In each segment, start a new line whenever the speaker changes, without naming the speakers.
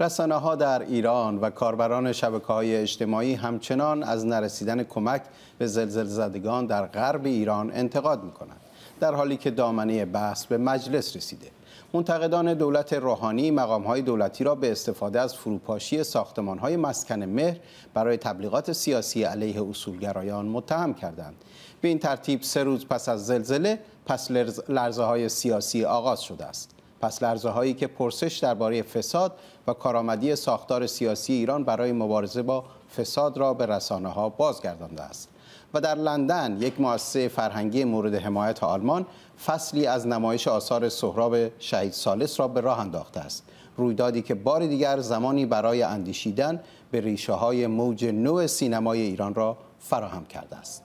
رسانه ها در ایران و کاربران شبکه های اجتماعی همچنان از نرسیدن کمک به زلزله زدگان در غرب ایران انتقاد می کنند در حالی که دامنه بحث به مجلس رسیده. منتقدان دولت روحانی مقامهای دولتی را به استفاده از فروپاشی ساختمانهای مسکن مهر برای تبلیغات سیاسی علیه اصولگرایان متهم کردند. به این ترتیب سه روز پس از زلزله پس لرزه های سیاسی آغاز شده است. پس لرزه هایی که پرسش درباره فساد و کارآمدی ساختار سیاسی ایران برای مبارزه با فساد را به رسانه ها بازگردانده است. و در لندن یک مؤسسه فرهنگی مورد حمایت آلمان فصلی از نمایش آثار سهراب شهید سالس را به راه انداخته است. رویدادی که بار دیگر زمانی برای اندیشیدن به ریشه های موج نو سینمای ایران را فراهم کرده است.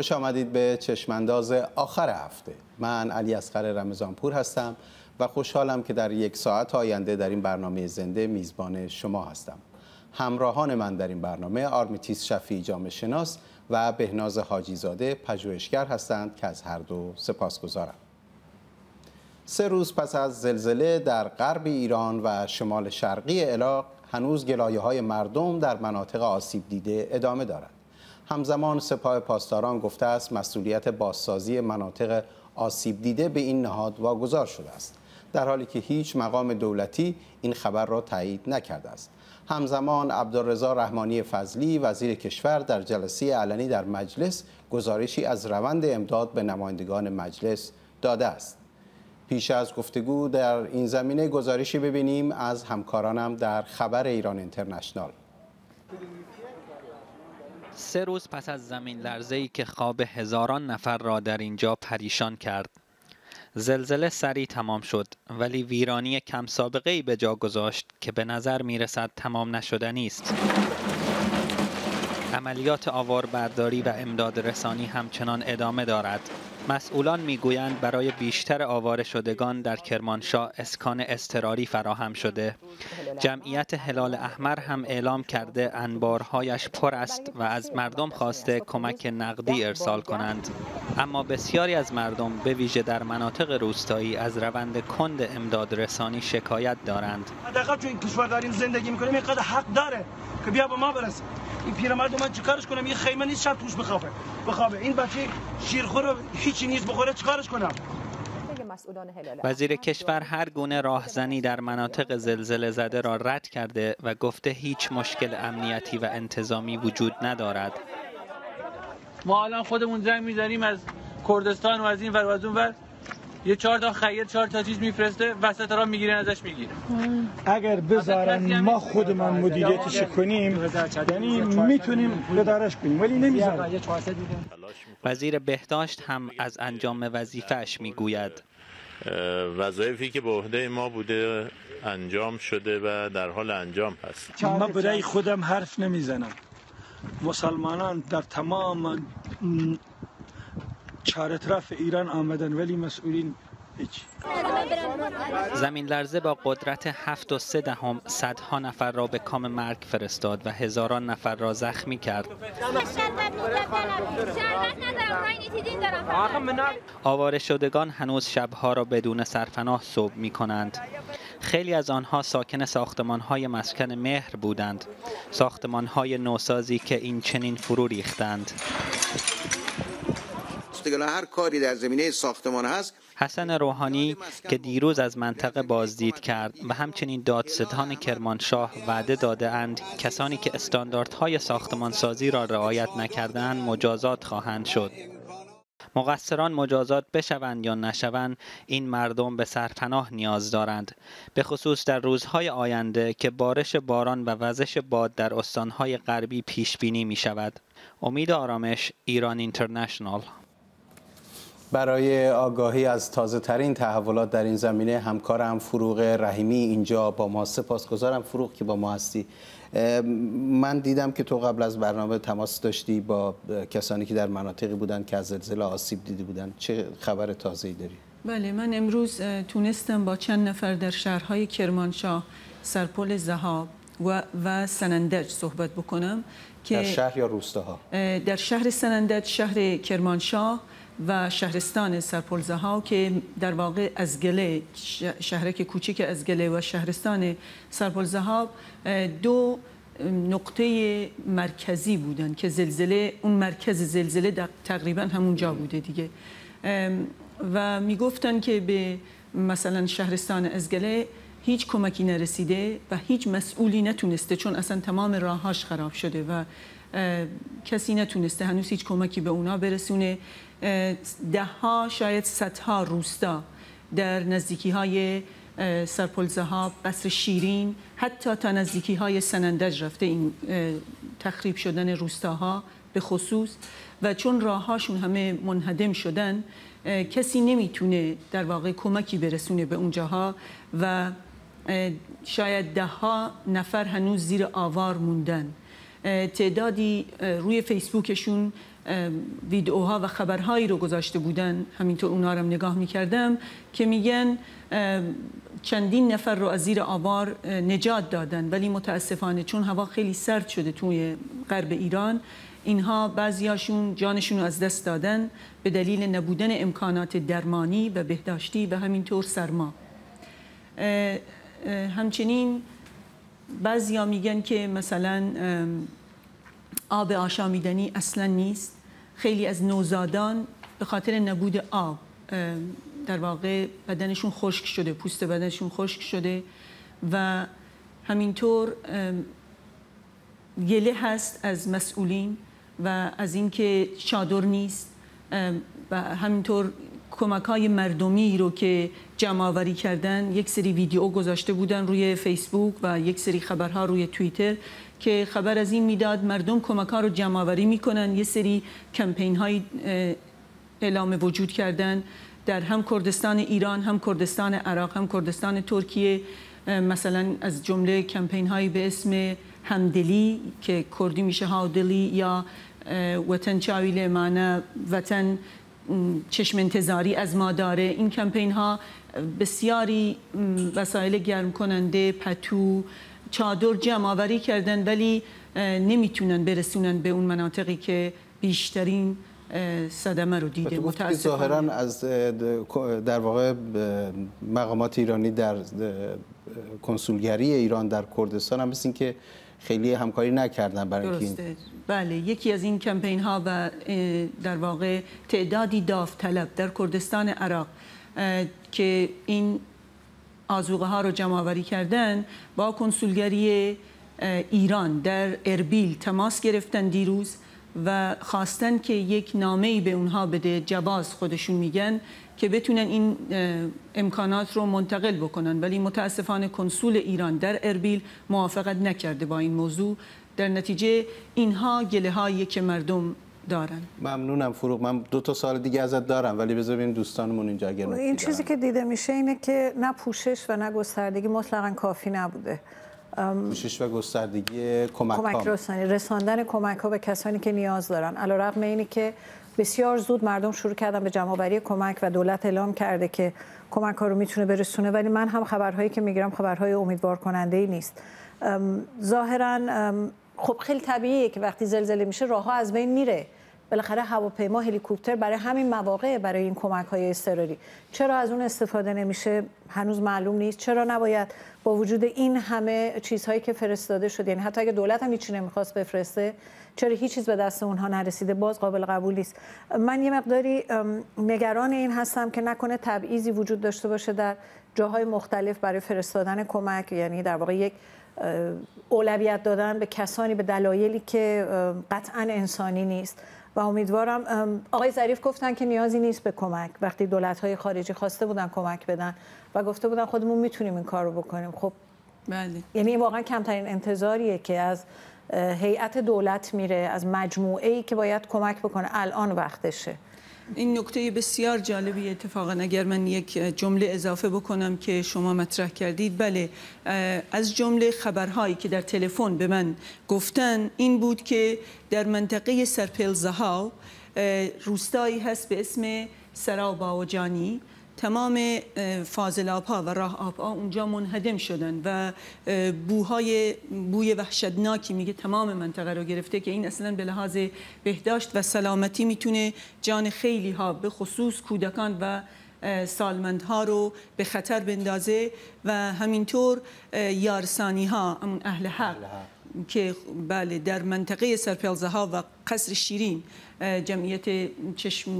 خوش آمدید به چشمانداز آخر هفته. من علی اصغر رمضانپور هستم و خوشحالم که در یک ساعت آینده در این برنامه زنده میزبان شما هستم. همراهان من در این برنامه آرمیتیس شفی جامعه شناس و بهناز حاجی زاده پژوهشگر هستند که از هر دو سپاسگزارم سه روز پس از زلزله در غرب ایران و شمال شرقی عراق هنوز گلایه های مردم در مناطق آسیب دیده ادامه دارد همزمان سپاه پاسداران گفته است مسئولیت بازسازی مناطق آسیب دیده به این نهاد واگذار شده است. در حالی که هیچ مقام دولتی این خبر را تایید نکرده است. همزمان عبدالرضا رحمانی فضلی وزیر کشور در جلسه علنی در مجلس گزارشی از روند امداد به نمایندگان مجلس داده است. پیش از گفتگو در این زمینه گزارشی ببینیم از همکارانم در خبر ایران اینترنشنال.
سه روز پس از زمین لرزه ای که خواب هزاران نفر را در اینجا پریشان کرد. زلزله سریع تمام شد ولی ویرانی کم سابقه ای به جا گذاشت که به نظر می رسد تمام نشدنی است. عملیات آوار برداری و امداد رسانی همچنان ادامه دارد. مسئولان می‌گویند برای بیشتر آواره شدگان در کرمانشاه اسکان استراری فراهم شده. جمعیت هلال احمر هم اعلام کرده انبارهایش پر است و از مردم خواسته کمک نقدی ارسال کنند. اما بسیاری از مردم به ویژه در مناطق روستایی از روند کند امداد رسانی شکایت دارند.
حداقل تو این کشور داریم زندگی می‌کنیم اینقدر حق داره که بیا به ما برسه این پیرمرد من چیکارش کنم؟ یه خیمه نیست شب توش بخوابه. بخوابه. این بچه شیرخور هیچی نیست بخوره چیکارش کنم؟
وزیر کشور هر گونه راهزنی در مناطق زلزله زده را رد کرده و گفته هیچ مشکل امنیتی و انتظامی وجود ندارد.
ما الان خودمون زنگ می‌زنیم از کردستان و از این ور و از اون ور. یه چهار تا خیر چهار تا چیز میفرسته وسط را می‌گیرن ازش می‌گیره.
اگر بذارن ما خودمان مدیریتش کنیم یعنی می‌تونیم ادارش کنیم ولی نمی‌ذارن.
وزیر بهداشت هم از انجام وظیفهش می‌گوید.
وظایفی که به عهده ما بوده انجام شده و در حال انجام هست.
ما برای خودم حرف نمی‌زنم. مسلمانان در تمام چهار طرف ایران آمدن ولی مسئولین هیچ.
زمین لرزه با قدرت هفت و سه دهم صدها نفر را به کام مرگ فرستاد و هزاران نفر را زخمی کرد. آواره شدگان هنوز شبها را بدون سرپناه صبح می کنند. خیلی از آنها ساکن ساختمان های مسکن مهر بودند. ساختمان های نوسازی که این چنین فرو ریختند.
هر کاری در زمینه ساختمان هست.
حسن روحانی که دیروز از منطقه بازدید کرد و همچنین دادستان کرمانشاه وعده داده اند کسانی که استانداردهای ساختمانسازی را رعایت نکردند مجازات خواهند شد. مقصران مجازات بشوند یا نشوند این مردم به سرپناه نیاز دارند. به خصوص در روزهای آینده که بارش باران و وزش باد در استانهای غربی پیش بینی می شود امید آرامش ایران اینترنشنال.
برای آگاهی از تازه ترین تحولات در این زمینه همکارم فروغ رحیمی اینجا با ما سپاسگزارم. فروغ که با ما هستی. من دیدم که تو قبل از برنامه تماس داشتی با کسانی که در مناطقی بودن که از زلزله آسیب دیده بودن. چه خبر تازه‌ای داری؟
بله من امروز تونستم با چند نفر در شهرهای کرمانشاه سرپل زهاب و, و سنندج صحبت بکنم
که در شهر یا روستاها؟
در شهر سنندج شهر کرمانشاه. و شهرستان سرپل ها که در واقع از گله شهرک کوچیک از گله و شهرستان سرپل ها دو نقطه مرکزی بودن که زلزله اون مرکز زلزله تقریبا همونجا بوده دیگه. و می‌گفتن که به مثلا شهرستان ازگله هیچ کمکی نرسیده و هیچ مسئولی نتونسته چون اصلا تمام راههاش خراب شده و کسی نتونسته هنوز هیچ کمکی به اونا برسونه. ده ها شاید صدها روستا در نزدیکی های سرپل ها قصر شیرین حتی تا نزدیکی های سنندج رفته این تخریب شدن روستاها به خصوص. و چون راههاشون همه منهدم شدن کسی نمی‌تونه در واقع کمکی برسونه به اونجاها و شاید ده ها نفر هنوز زیر آوار موندن. تعدادی روی فیسبوکشون ویدئوها و خبرهایی رو گذاشته بودن. همینطور اونا رو نگاه می‌کردم که میگن چندین نفر رو از زیر آوار نجات دادن. ولی متاسفانه چون هوا خیلی سرد شده توی غرب ایران اینها بعضیاشون جانشون رو از دست دادن به دلیل نبودن امکانات درمانی و بهداشتی و همینطور سرما. همچنین بعضیا میگن که مثلا آب آشامیدنی اصلا نیست. خیلی از نوزادان به خاطر نبود آب در واقع بدنشون خشک شده پوست بدنشون خشک شده و همینطور گله هست از مسئولین و از اینکه چادر نیست و همینطور کمک های مردمی رو که جمع کردن یک سری ویدیو گذاشته بودن روی فیسبوک و یک سری خبرها روی توییتر که خبر از این می‌داد مردم کمک ها رو جمع آوری می‌کنن. یه سری کمپین های اعلام وجود کردن در هم کردستان ایران هم کردستان عراق هم کردستان ترکیه. مثلا از جمله کمپین هایی به اسم همدلی که کردی میشه هاودلی یا وطن چاویل معنی وطن چشم انتظاری از ما داره. این کمپین ها بسیاری وسایل گرم کننده پتو چادر جمع آوری کردن ولی نمی‌تونن برسونن به اون مناطقی که بیشترین صدمه رو دیده
متاسفانه. ظاهرا از در واقع مقامات ایرانی در کنسولگری ایران در کردستان هم مثل که خیلی همکاری نکردن برای
اینکه بله یکی از این کمپین ها و در واقع تعدادی داوطلب در کردستان عراق که این آزوغه ها رو جمع آوری کردن با کنسولگری ایران در اربیل تماس گرفتن دیروز و خواستن که یک نامه ای به اونها بده جواز خودشون میگن که بتونن این امکانات رو منتقل بکنن. ولی متاسفانه کنسول ایران در اربیل موافقت نکرده با این موضوع. در نتیجه اینها گله هایی که مردم دارن.
ممنونم فروغ. من دو تا سال دیگه ازت دارم ولی بذار ببینیم دوستانمون اینجا اگر
این چیزی که دیده میشه اینه که نه پوشش و نه گستردگی مطلقا کافی نبوده.
پوشش و گستردگی کمک, کمک
رسانی رساندن کمک ها به کسانی که نیاز دارن. علیرغم اینی که بسیار زود مردم شروع کردن به جمع کمک و دولت اعلام کرده که کمک ها رو می‌تونه برسونه ولی من هم خبرهایی که می‌گیرم خبرهای امیدوار کننده ای نیست ظاهرا خب خیلی طبیعیه که وقتی زلزله میشه راه ها از بین میره. بالاخره هواپیما هلیکوپتر برای همین مواقع برای این کمک های اضطراری. چرا از اون استفاده نمیشه؟ هنوز معلوم نیست. چرا نباید با وجود این همه چیزهایی که فرستاده شد یعنی حتی اگه دولت هم هیچی نمی‌خواست بفرسته چرا هیچ چیز به دست اونها نرسیده؟ باز قابل قبول نیست. من یه مقداری نگران این هستم که نکنه تبعیضی وجود داشته باشه در جاهای مختلف برای فرستادن کمک. یعنی در واقع یک اولویت دادن به کسانی به دلایلی که قطعا انسانی نیست. و امیدوارم آقای ظریف گفتن که نیازی نیست به کمک. وقتی دولت های خارجی خواسته بودن کمک بدن و گفته بودن خودمون می‌تونیم این کار رو بکنیم. خب
بله.
یعنی واقعا کمترین انتظاریه که از هیئت دولت میره از مجموعه ای که باید کمک بکنه. الان وقتشه.
این نکته بسیار جالبی اتفاقا اگر من یک جمله اضافه بکنم که شما مطرح کردید بله از جمله خبرهایی که در تلفن به من گفتن این بود که در منطقه سرپل زها روستایی هست به اسم سرا باوجانی تمام فاضلاب ها و راه آب ها اونجا منهدم شدن و بوهای بوی وحشتناکی میگه تمام منطقه رو گرفته که این اصلا به لحاظ بهداشت و سلامتی می‌تونه جان خیلی ها به خصوص کودکان و سالمندها رو به خطر بندازه و همینطور یارسانی ها همون اهل حق که بله در منطقه سرپلزه ها و قصر شیرین جمعیت چشم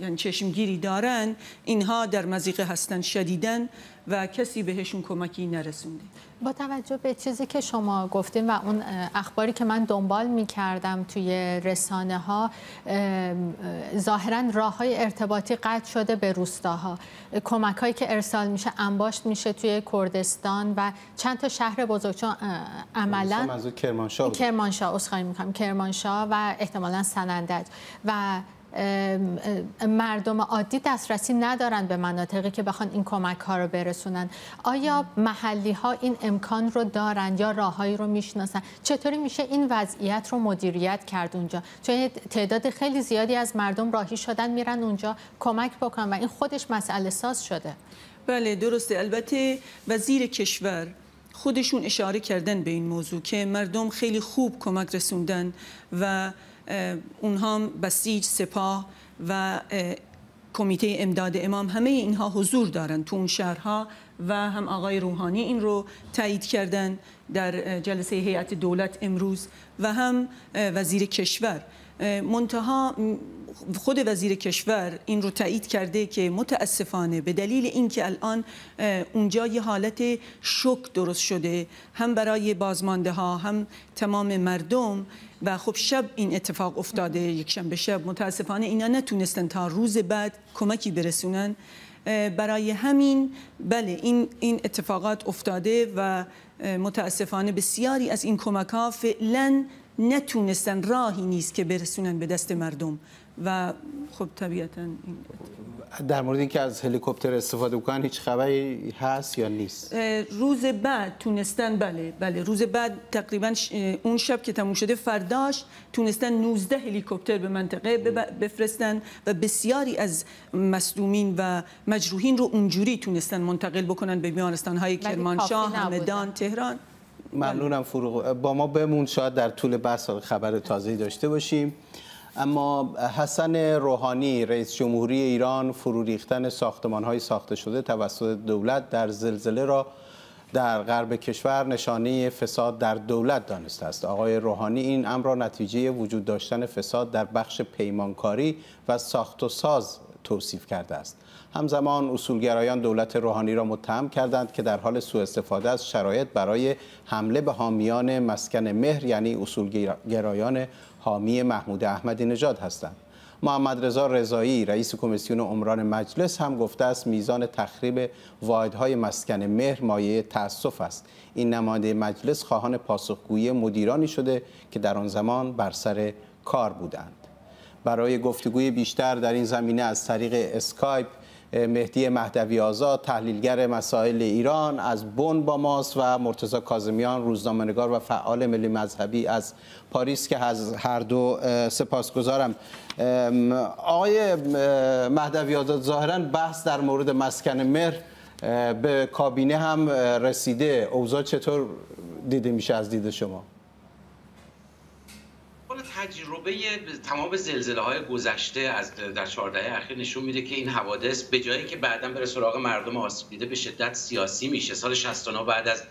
یعنی چشمگیری دارن اینها در مزیقه هستن شدیدن و کسی بهشون کمکی نرسونده.
با توجه به چیزی که شما گفتیم و اون اخباری که من دنبال می کردم توی رسانه ها ظاهرا راه های ارتباطی قطع شده به روستاها. کمک هایی که ارسال میشه انباشت میشه توی کردستان و چند تا شهر بزرگ چون عملا
کرمانشاه
کرمانشاه اسخای می‌کنم کرمانشاه و احتمالا سنندج. و مردم عادی دسترسی ندارن به مناطقی که بخوان این کمک ها رو برسونن. آیا محلی ها این امکان رو دارن یا راههایی رو می‌شناسن؟ چطوری میشه این وضعیت رو مدیریت کرد اونجا؟ چون تعداد خیلی زیادی از مردم راهی شدن میرن اونجا کمک بکنن و این خودش مسئله ساز شده.
بله درسته. البته وزیر کشور خودشون اشاره کردن به این موضوع که مردم خیلی خوب کمک رسوندن و اونها بسیج سپاه و کمیته امداد امام همه اینها حضور دارن تو اون شهرها و هم آقای روحانی این رو تایید کردن در جلسه هیئت دولت امروز و هم وزیر کشور. منتها خود وزیر کشور این رو تایید کرده که متاسفانه به دلیل اینکه الان اونجا یه حالت شک درست شده هم برای بازمانده ها هم تمام مردم. و خب شب این اتفاق افتاده یک شنبه شب. متاسفانه اینا نتونستن تا روز بعد کمکی برسونن. برای همین بله این این اتفاقات افتاده و متاسفانه بسیاری از این کمک ها فعلا نتونستن راهی نیست که برسونن به دست مردم. و خب طبیعتا این
در مورد اینکه از هلیکوپتر استفاده بکنن هیچ خبری هست یا نیست؟
روز بعد تونستن بله بله روز بعد تقریبا اون شب که تموم شده فرداش تونستن 19 هلیکوپتر به منطقه بفرستن و بسیاری از مصدومین و مجروحین رو اونجوری تونستن منتقل بکنن به بیمارستان های کرمانشاه همدان تهران.
ممنونم فروغ. با ما بمون شاید در طول بحث خبر تازه داشته باشیم. اما حسن روحانی رئیس جمهوری ایران فرو ریختن های ساخته شده توسط دولت در زلزله را در غرب کشور نشانه فساد در دولت دانسته است. آقای روحانی این امر را نتیجه وجود داشتن فساد در بخش پیمانکاری و ساخت و ساز توصیف کرده است. همزمان اصولگرایان دولت روحانی را متهم کردند که در حال سوء استفاده از شرایط برای حمله به حامیان مسکن مهر یعنی اصولگرایان حامی محمود احمدی نژاد هستند. محمد رضا رضایی رئیس کمیسیون عمران مجلس هم گفته است میزان تخریب واحدهای مسکن مهر مایه تاسف است. این نماینده مجلس خواهان پاسخگویی مدیرانی شده که در آن زمان بر سر کار بودند. برای گفتگوی بیشتر در این زمینه از طریق اسکایپ مهدی مهدوی آزاد تحلیلگر مسائل ایران از بن با ماست و مرتضی کاظمیان روزنامه‌نگار و فعال ملی مذهبی از پاریس که از هر دو سپاسگزارم. آقای مهدوی آزاد ظاهرا بحث در مورد مسکن مهر به کابینه هم رسیده. اوضاع چطور دیده میشه از دید شما؟
تجربه تمام زلزله های گذشته از در 14 اخیر نشون میده که این حوادث به جایی که بعدا بره سراغ مردم آسیب دیده به شدت سیاسی میشه. سال 69 بعد از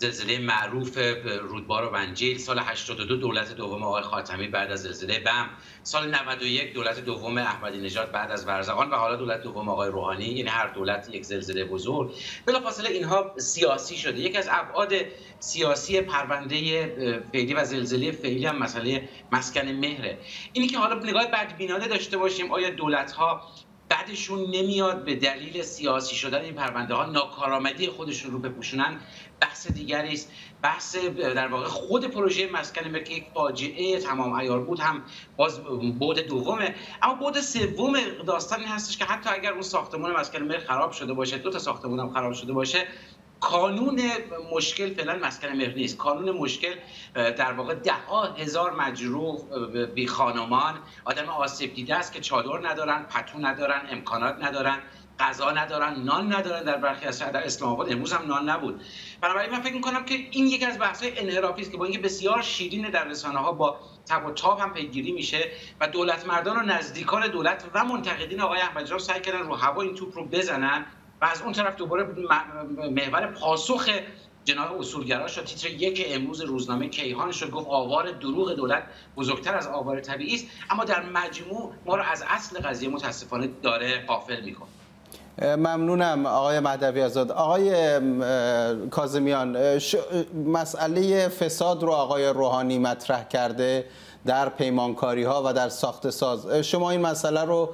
زلزله معروف رودبار و ونجیل سال 82 دولت دوم آقای خاتمی بعد از زلزله بم. سال 91 دولت دوم احمدی نژاد بعد از ورزقان و حالا دولت دوم آقای روحانی یعنی هر دولت یک زلزله بزرگ. بلافاصله اینها سیاسی شده. یکی از ابعاد سیاسی پرونده فعلی و زلزله فعلی هم مسئله مسکن مهره. اینی که حالا نگاه بدبینانه داشته باشیم آیا دولت ها بعدشون نمیاد به دلیل سیاسی شدن این پرونده ها ناکارآمدی خودشون رو بپوشونن؟ بحث دیگری است. بحث در واقع خود پروژه مسکن که یک فاجعه تمام عیار بود هم باز بود دومه. اما بود سوم داستان این هستش که حتی اگر اون ساختمان مسکن ملک خراب شده باشه دو تا ساختمان هم خراب شده باشه کانون مشکل فعلا مسکن مهر نیست. کانون مشکل در واقع ده ها هزار مجروح بی خانمان آدم آسیب دیده است که چادر ندارن پتو ندارن امکانات ندارن. غذا ندارن نان ندارن در برخی از در اسلام آباد. امروز هم نان نبود. بنابراین من فکر می‌کنم که این یکی از بحث های انحرافی است که با اینکه بسیار شیرین در رسانه ها با تب و تاب هم پیگیری میشه و دولت مردان و نزدیکان دولت و منتقدین آقای احمدی سعی کردن رو هوا این توپ رو بزنن و از اون طرف دوباره محور پاسخ جناب اصولگرا شد تیتر یک امروز روزنامه کیهان شد گفت آوار دروغ دولت بزرگتر از آوار طبیعی است. اما در مجموع ما رو از اصل قضیه متاسفانه داره قافل می‌کنه.
ممنونم آقای مهدوی آزاد. آقای کازمیان مسئله فساد رو آقای روحانی مطرح کرده در پیمانکاری ها و در ساخت ساز شما این مسئله رو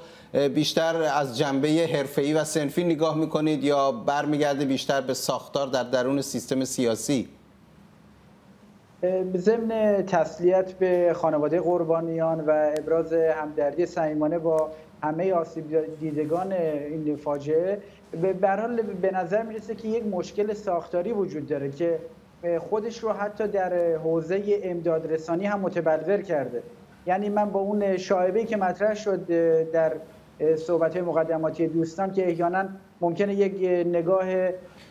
بیشتر از جنبه حرفه‌ای و سنفی نگاه می‌کنید یا برمیگرده بیشتر به ساختار در درون سیستم سیاسی؟
ضمن تسلیت به خانواده قربانیان و ابراز همدردی صمیمانه با همه آسیب دیدگان این فاجعه به حال به نظر می‌رسه که یک مشکل ساختاری وجود داره که خودش رو حتی در حوزه امداد رسانی هم متبلور کرده. یعنی من با اون شایبه که مطرح شد در صحبت مقدماتی دوستان که احیانا ممکنه یک نگاه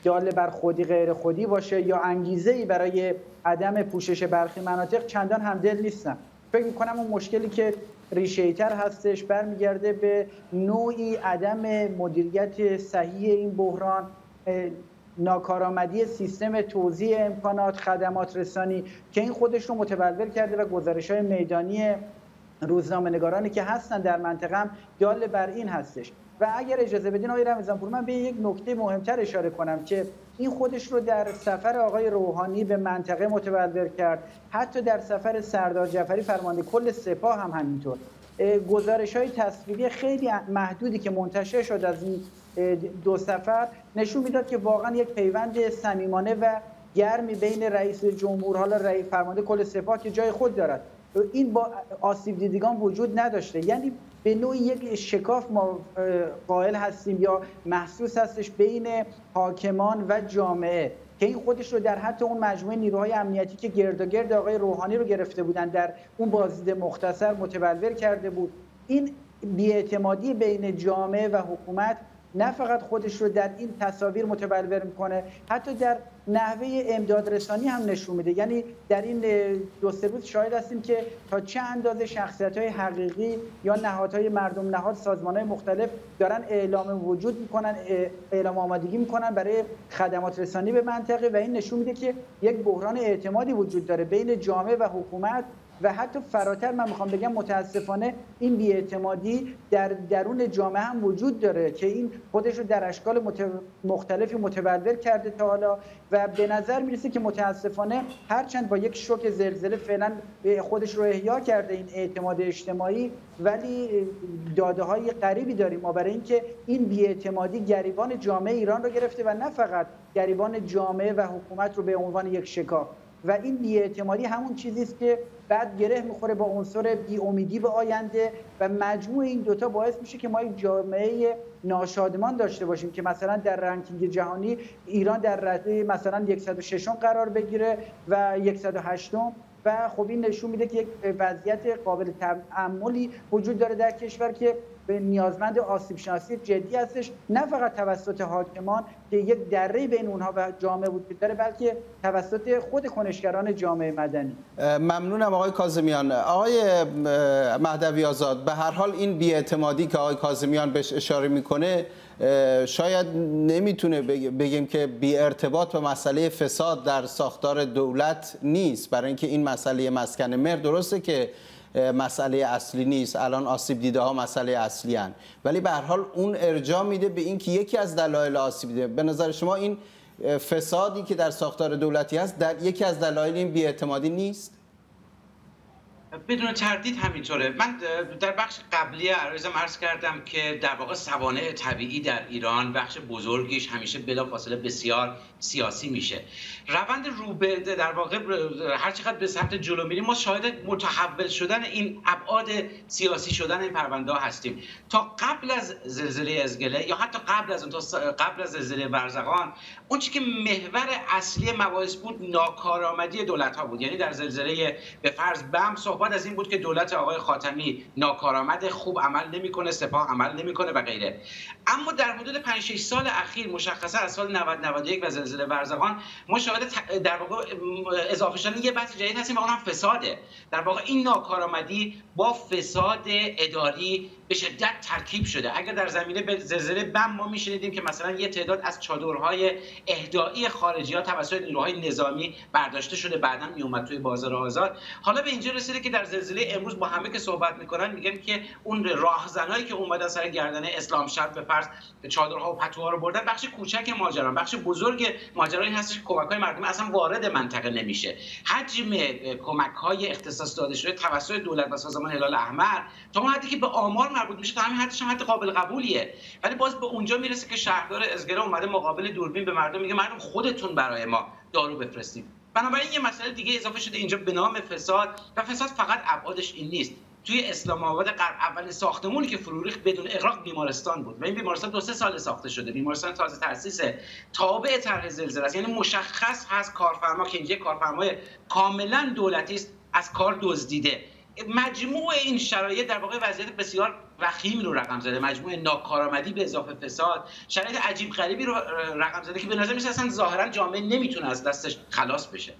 دال بر خودی غیر خودی باشه یا انگیزه ای برای عدم پوشش برخی مناطق چندان همدل نیستم. فکر می‌کنم اون مشکلی که ریشه تر هستش برمیگرده به نوعی عدم مدیریت صحیح این بحران ناکارآمدی سیستم توزیع امکانات خدمات رسانی که این خودش رو متبلور کرده و گزارش های میدانی روزنامه نگارانی که هستن در منطقه هم دال بر این هستش. و اگر اجازه بدین آقای رمضان پور من به یک نکته مهمتر اشاره کنم که این خودش رو در سفر آقای روحانی به منطقه متبلور کرد. حتی در سفر سردار جعفری فرمانده کل سپاه هم همینطور. گزارش های تصویری خیلی محدودی که منتشر شد از این دو سفر نشون می‌داد که واقعا یک پیوند صمیمانه و گرمی بین رئیس جمهور حالا رئیس فرمانده کل سپاه که جای خود دارد. این با آسیب دیدگان وجود نداشته. یعنی به نوعی یک شکاف ما قائل هستیم یا محسوس هستش بین حاکمان و جامعه که این خودش رو در حتی اون مجموعه نیروهای امنیتی که گرد و گرد آقای روحانی رو گرفته بودن در اون بازدید مختصر متبلور کرده بود. این بیاعتمادی بین جامعه و حکومت نه فقط خودش رو در این تصاویر متبلور می‌کنه حتی در نحوه امداد رسانی هم نشون میده. یعنی در این دو سه روز شاهد هستیم که تا چه اندازه شخصیت های حقیقی یا نهادهای مردم نهاد سازمان های مختلف دارن اعلام وجود می‌کنن اعلام آمادگی می‌کنن برای خدمات رسانی به منطقه و این نشون میده که یک بحران اعتمادی وجود داره بین جامعه و حکومت و حتی فراتر من می‌خوام بگم متاسفانه این بیاعتمادی در درون جامعه هم وجود داره که این خودش رو در اشکال مختلفی متبلور کرده تا حالا و به نظر می‌رسه که متاسفانه هرچند با یک شوک زلزله فعلا خودش رو احیا کرده این اعتماد اجتماعی ولی داده های غریبی داریم ما. برای اینکه این بیاعتمادی گریبان جامعه ایران رو گرفته و نه فقط گریبان جامعه و حکومت رو به عنوان یک شکاف. و این بیاعتمادی همون چیزی است که بعد گره می‌خوره با عنصر بی امیدی به آینده و مجموع این دوتا باعث میشه که ما یک جامعه ناشادمان داشته باشیم که مثلا در رنکینگ جهانی ایران در رده مثلا 106 قرار بگیره و 108 و خب این نشون میده که یک وضعیت قابل تعملی وجود داره در کشور که به نیازمند آسیب شناسی جدی هستش. نه فقط توسط حاکمان که یک دره بین اونها و جامعه وجود داره بلکه توسط خود کنشگران جامعه مدنی.
ممنونم آقای کاظمیان آقای مهدوی آزاد به هر حال این بیاعتمادی که آقای کاظمیان بهش اشاره می‌کنه شاید نمی‌تونه بگیم که بی ارتباط به مسئله فساد در ساختار دولت نیست. برای اینکه این مسئله مسکن مر درسته که مسئله اصلی نیست. الان آسیب دیده ها مسئله اصلی هن. ولی به هر حال اون ارجاع میده به اینکه یکی از دلایل آسیب دیده. به نظر شما این فسادی که در ساختار دولتی هست در یکی از دلایل این بیاعتمادی نیست؟
بدون تردید همینطوره. من در بخش قبلی عرضم عرض کردم که در واقع سوانه طبیعی در ایران بخش بزرگیش همیشه بلا فاصله بسیار سیاسی میشه. روند روبه در واقع هر چقدر به سمت جلو میریم ما شاهد متحول شدن این ابعاد سیاسی شدن این پرونده هستیم. تا قبل از زلزله ازگله یا حتی قبل از اون قبل از زلزله برزقان اون که محور اصلی مباحث بود ناکارآمدی دولت ها بود. یعنی در زلزله به فرض بم صحبت از این بود که دولت آقای خاتمی ناکارآمد خوب عمل نمی‌کنه سپاه عمل نمی‌کنه و غیره. اما در حدود 5 6 سال اخیر مشخصا از سال 90 91 و زلزله ورزقان ما شاهد در واقع اضافه شدن یه بحث جدید هستیم و اون فساده. در واقع این ناکارآمدی با فساد اداری به شدت ترکیب شده. اگر در زمینه به زلزله بم ما میشنیدیم که مثلا یه تعداد از چادرهای اهدایی خارجی ها توسط نیروهای نظامی برداشته شده بعدا میومد توی بازار آزاد. حالا به اینجا رسیده که در زلزله امروز با همه که صحبت می‌کنن میگن که اون راهزنایی که اومدن سر گردن اسلام شب به فرض چادرها و پتوها رو بردن بخش کوچک ماجرا بخش بزرگ ماجرا این هستش که کمک های مردم اصلا وارد منطقه نمیشه. حجم کمک های اختصاص داده شده توسط دولت و سازمان هلال احمر تا اون حدی که به آمار مربوط میشه تا همین حدش هم حد قابل قبولیه. ولی باز به اونجا می‌رسه که شهردار ازگره اومده مقابل دوربین به مردم میگه مردم خودتون برای ما دارو بفرستید. بنابراین یه مسئله دیگه اضافه شده اینجا به نام فساد و فساد فقط ابعادش این نیست. توی اسلام آباد غرب اول ساختمونی که فرو ریخت بدون اغراق بیمارستان بود. و این بیمارستان دو سه سال ساخته شده. بیمارستان تازه تاسیس تابع طرح زلزله است. یعنی مشخص هست کارفرما که اینجا کارفرمای کاملا دولتی است از کار دزدیده. مجموع این شرایط در واقع وضعیت بسیار وخیم رو رقم زده. مجموع ناکارآمدی به اضافه فساد شرایط عجیب غریبی رو رقم زده که به نظر میسه اصلا ظاهرا جامعه نمی‌تونه از دستش خلاص بشه.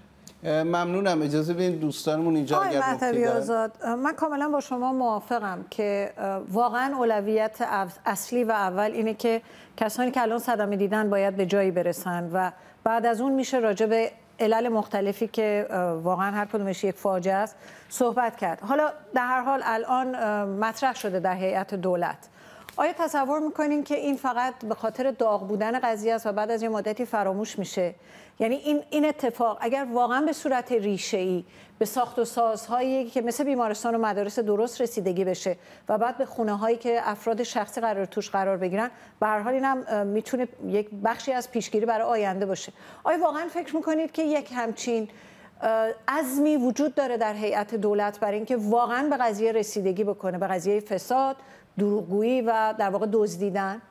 ممنونم. اجازه بدین دوستانمون اینجا اگر
آزاد من کاملا با شما موافقم که واقعا اولویت اصلی و اول اینه که کسانی که الان صدمه دیدن باید به جایی برسن و بعد از اون میشه راجع به علل مختلفی که واقعا هر کدومش یک فاجعه است صحبت کرد. حالا در هر حال الان مطرح شده در هیئت دولت. آیا تصور می‌کنین که این فقط به خاطر داغ بودن قضیه است و بعد از یه مدتی فراموش میشه؟ یعنی این این اتفاق اگر واقعا به صورت ریشه ای به ساخت و سازهایی که مثل بیمارستان و مدارس درست رسیدگی بشه و بعد به خونه هایی که افراد شخصی قرار توش قرار بگیرن به هر حال اینم می‌تونه یک بخشی از پیشگیری برای آینده باشه. آیا واقعا فکر می‌کنید که یک همچین عزمی وجود داره در هیئت دولت برای اینکه واقعا به قضیه رسیدگی بکنه به قضیه فساد دروغگویی و در واقع دزدیدن.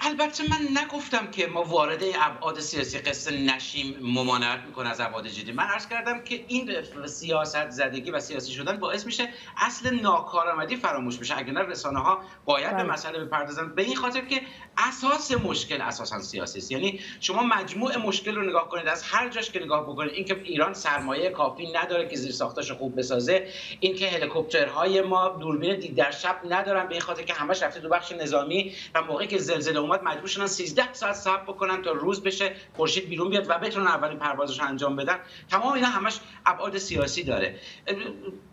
البته من نگفتم که ما وارد ابعاد سیاسی قصه نشیم ممانعت می‌کنه از ابعاد جدی. من عرض کردم که این سیاست زدگی و سیاسی شدن باعث میشه اصل ناکارآمدی فراموش بشه. اگر نه رسانه ها باید به بله. مسئله بپردازن به این خاطر که اساس مشکل اساسا سیاسی است. یعنی شما مجموع مشکل رو نگاه کنید از هر جاش که نگاه بکنید اینکه ایران سرمایه کافی نداره که زیر ساختش خوب بسازه اینکه هلیکوپترهای ما دوربین دید در شب ندارن به این خاطر که همش رفته تو بخش نظامی و موقعی که زلزله اومد مجبور شدن 13 ساعت صبر بکنن تا روز بشه خورشید بیرون بیاد و بتونن اولین پروازش انجام بدن. تمام اینا همش ابعاد سیاسی داره.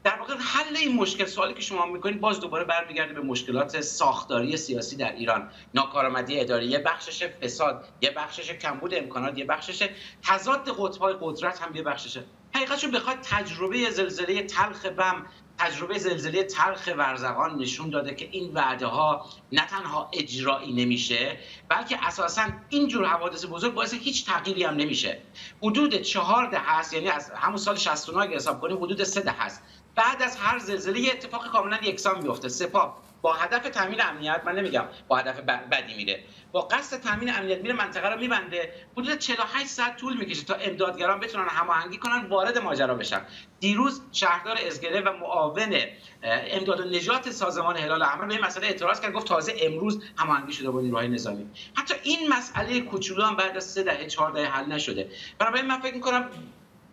در واقع حل این مشکل سوالی که شما می‌کنید باز دوباره برمیگرده به مشکلات ساختاری سیاسی در ایران. ناکارآمدی اداری یه بخشش فساد یه بخشش کمبود امکانات یه بخشش تضاد قطب‌های قدرت هم یه بخششه حقیقتش بخواد تجربه زلزله تلخ بم تجربه زلزله تلخ ورزقان نشون داده که این وعده ها نه تنها اجرایی نمیشه بلکه اساسا اینجور حوادث بزرگ باعث هیچ تغییری هم نمیشه. حدود چهار ده هست یعنی از همون سال 69 اگه حساب کنیم حدود سه ده هست. بعد از هر زلزله یه اتفاق کاملا یکسان میفته سپاه. با هدف تامین امنیت من نمیگم با هدف بدی میره. با قصد تامین امنیت میره منطقه رو میبنده. حدود 48 ساعت طول می‌کشه تا امدادگران بتونن هماهنگی کنن وارد ماجرا بشن. دیروز شهردار ازگره و معاون امداد و نجات سازمان هلال احمر به این مسئله اعتراض کرد گفت تازه امروز هماهنگی شده با نیروهای نظامی. حتی این مسئله کوچولو هم بعد از 3 دهه 4 دهه حل نشده. بنابراین من فکر می‌کنم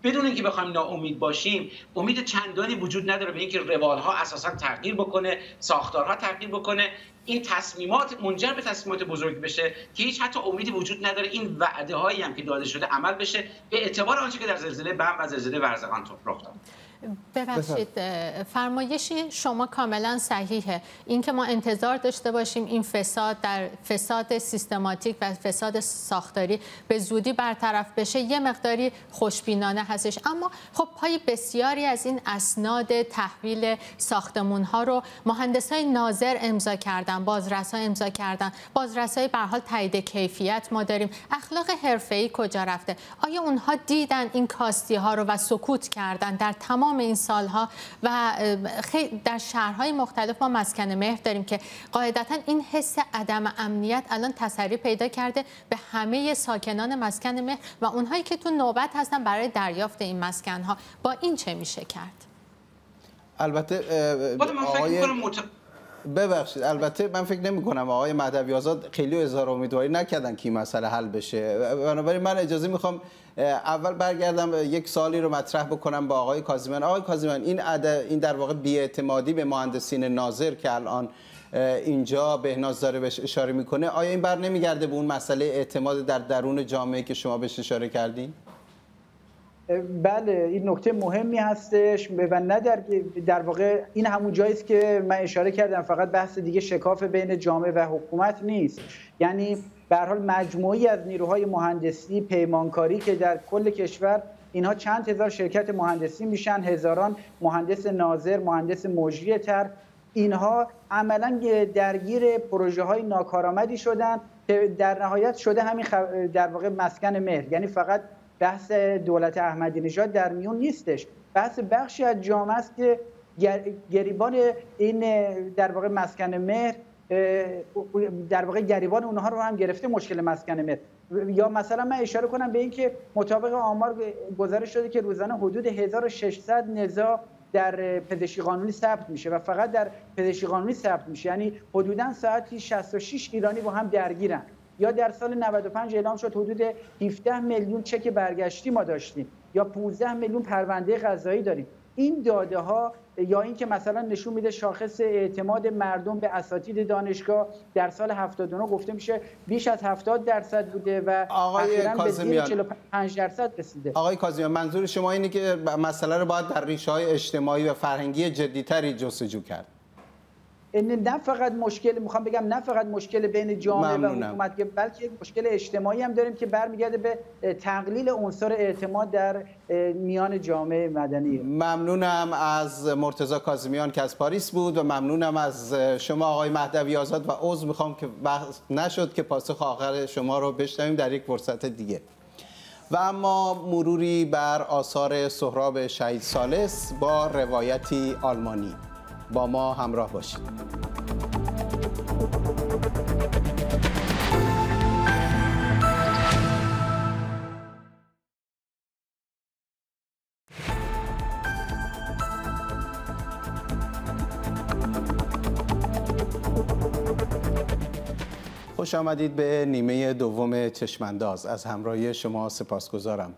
بدون اینکه بخوایم ناامید باشیم امید چندانی وجود نداره به اینکه روال ها اساسا تغییر بکنه ساختارها تغییر بکنه. این تصمیمات منجر به تصمیمات بزرگ بشه که هیچ حتی امیدی وجود نداره این وعده هایی هم که داده شده عمل بشه به اعتبار آنچه که در زلزله بم و زلزله ورزقان رخ داد.
ببخشید فرمایشی شما کاملا صحیحه. اینکه ما انتظار داشته باشیم این فساد در فساد سیستماتیک و فساد ساختاری به زودی برطرف بشه یه مقداری خوشبینانه هستش. اما خب پای بسیاری از این اسناد تحویل ساختمون ها رو مهندس های ناظر امضا کردن بازرس ها امضا کردن. بازرس های به حال تایید کیفیت ما داریم. اخلاق حرفه‌ای کجا رفته؟ آیا اونها دیدن این کاستی ها رو و سکوت کردن در تمام تمام این سالها و در شهرهای مختلف ما مسکن مهر داریم که قاعدتا این حس عدم امنیت الان تسری پیدا کرده به همه ساکنان مسکن مهر و اونهایی که تو نوبت هستن برای دریافت این مسکن ها با این چه میشه کرد؟
البته آقای ببخشید البته من فکر نمی کنم آقای مهدوی آزاد خیلی اظهار امیدواری نکردن که این مسئله حل بشه. بنابراین من اجازه می‌خوام اول برگردم یک سالی رو مطرح بکنم با آقای کاظمیان. آقای کاظمیان این این در واقع بیاعتمادی به مهندسین ناظر که الان اینجا بهناز داره بهش اشاره می‌کنه آیا این بر نمیگرده به اون مسئله اعتماد در درون جامعه که شما بهش اشاره کردین؟
بله این نکته مهمی هستش و نه در, در واقع این همون جایی است که من اشاره کردم فقط بحث دیگه شکاف بین جامعه و حکومت نیست. یعنی به حال مجموعی از نیروهای مهندسی پیمانکاری که در کل کشور اینها چند هزار شرکت مهندسی میشن هزاران مهندس ناظر مهندس مجری تر. اینها عملا درگیر پروژه های ناکارآمدی شدن که در نهایت شده همین در واقع مسکن مهر. یعنی فقط بحث دولت احمدی نژاد در میون نیستش. بحث بخشی از جامعه است که گریبان این در واقع مسکن مهر در واقع گریبان اونها رو هم گرفته مشکل مسکن مهر. یا مثلا من اشاره کنم به اینکه مطابق آمار گزارش شده که روزانه حدود 1600 نزاع در پزشکی قانونی ثبت میشه و فقط در پزشکی قانونی ثبت میشه. یعنی حدودا ساعتی 66 ایرانی با هم درگیرن. یا در سال 95 اعلام شد حدود 17 میلیون چک برگشتی ما داشتیم یا 15 میلیون پرونده قضایی داریم. این داده ها یا اینکه مثلا نشون میده شاخص اعتماد مردم به اساتید دانشگاه در سال 79 گفته میشه بیش از 70 درصد بوده و
آقای کاظمیان.
45 درصد رسیده.
آقای کاظمیان منظور شما اینه که مسئله رو باید در ریشه های اجتماعی و فرهنگی جدیتری جستجو کرد.
نه فقط مشکل می‌خوام بگم نه فقط مشکل بین جامعه و حکومت بلکه یک مشکل اجتماعی هم داریم که برمیگرده به تقلیل عنصر اعتماد در میان جامعه مدنی.
ممنونم از مرتضی کاظمیان که از پاریس بود و ممنونم از شما آقای مهدوی آزاد و عضو. می‌خوام که بحث نشد که پاسخ آخر شما رو بشنویم در یک فرصت دیگه. و اما مروری بر آثار سهراب شهید سالس با روایتی آلمانی. با ما همراه باشید. خوش آمدید به نیمه دوم چشمانداز. از همراهی شما سپاسگزارم.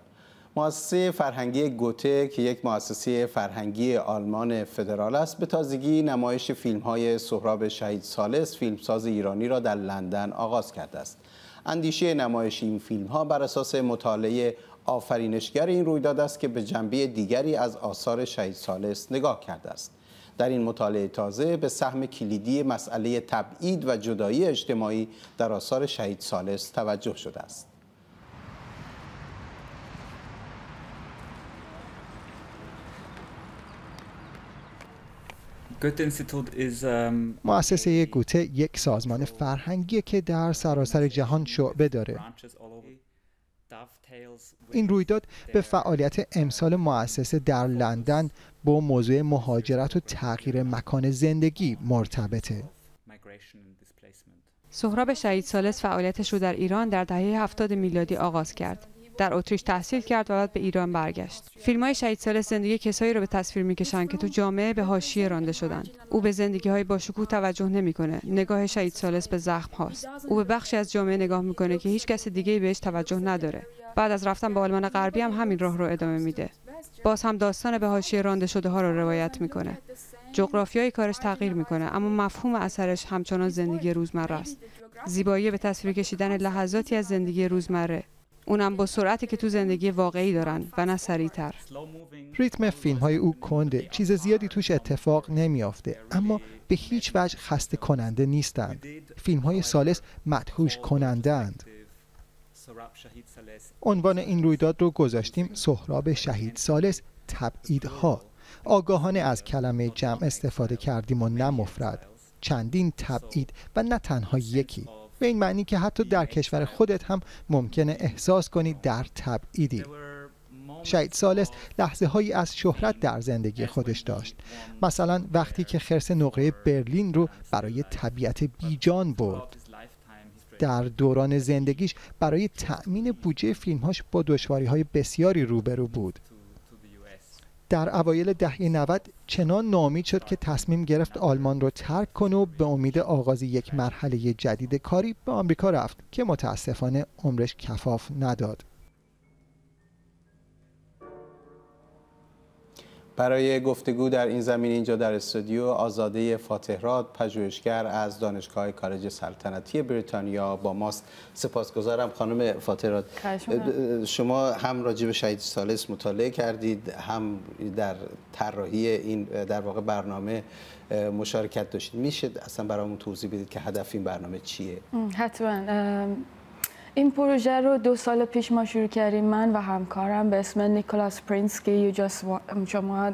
مؤسسه فرهنگی گوته که یک مؤسسه فرهنگی آلمان فدرال است به تازگی نمایش فیلم های سهراب شهید سالس فیلمساز ایرانی را در لندن آغاز کرده است. اندیشه نمایش این فیلم ها بر اساس مطالعه آفرینشگر این رویداد است که به جنبه دیگری از آثار شهید سالس نگاه کرده است. در این مطالعه تازه به سهم کلیدی مسئله تبعید و جدایی اجتماعی در آثار شهید سالس توجه شده است.
مؤسسه گوته یک سازمان فرهنگی که در سراسر جهان شعبه داره. این رویداد به فعالیت امسال مؤسسه در لندن با موضوع مهاجرت و تغییر مکان زندگی مرتبطه.
سهراب شهید سالس فعالیتش رو در ایران در دهه 70 میلادی آغاز کرد. در اتریش تحصیل کرد و بعد به ایران برگشت. فیلم های شهید سال زندگی کسایی رو به تصویر می‌کشند که تو جامعه به حاشیه رانده شدند. او به زندگی های با شکوه توجه نمی‌کنه. نگاه شهید سالس به زخم هاست. او به بخشی از جامعه نگاه می‌کنه که هیچ کس دیگه بهش توجه نداره. بعد از رفتن به آلمان غربی هم همین راه رو ادامه میده. باز هم داستان به حاشیه رانده شده ها رو روایت می‌کنه. جغرافیای کارش تغییر می‌کنه اما مفهوم اثرش همچنان زندگی روزمره است. زیبایی به تصویر کشیدن لحظاتی از زندگی روزمره. اونم با سرعتی که تو زندگی واقعی دارن و نه سریعتر.
ریتم فیلم های او کنده چیز زیادی توش اتفاق نمیافته اما به هیچ وجه خسته کننده نیستند. فیلم های سالس مدهوش کننده اند عنوان این رویداد رو گذاشتیم سهراب شهید سالس تبعیدها. آگاهانه از کلمه جمع استفاده کردیم و نه مفرد چندین تبعید و نه تنها یکی. به این معنی که حتی در کشور خودت هم ممکنه احساس کنی در تبعیدی. شهید سالس لحظه هایی از شهرت در زندگی خودش داشت. مثلا وقتی که خرس نقره برلین رو برای طبیعت بیجان برد. در دوران زندگیش برای تأمین بودجه فیلمهاش با دشواری های بسیاری روبرو بود. در اوایل دهه 90 چنان نامید شد که تصمیم گرفت آلمان رو ترک کنه و به امید آغاز یک مرحله جدید کاری به آمریکا رفت که متاسفانه عمرش کفاف نداد.
برای گفتگو در این زمین اینجا در استودیو آزاده فاتحراد پژوهشگر از دانشگاه کالج سلطنتی بریتانیا با ماست. سپاسگزارم خانم فاتحراد. شما هم راجع به شهید ثالث مطالعه کردید هم در طراحی این در واقع برنامه مشارکت داشتید. میشه اصلا برامون توضیح بدید که هدف این برنامه چیه؟
حتما. این پروژه رو دو سال پیش ما شروع کردیم. من و همکارم به اسم نیکولاس پرینس که شما